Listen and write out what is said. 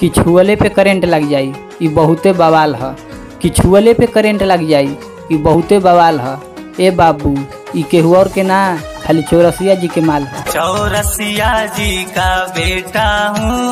कि छुअले पे करंट लग जाई, ई बहुते बवाल है। कि छुअले पे करंट लग जाई, ई बहुते बवाल है। ए बाबू, ई केहू और के ना? खाली चौरसिया जी के माल चौरसिया जी का बेटा हूँ।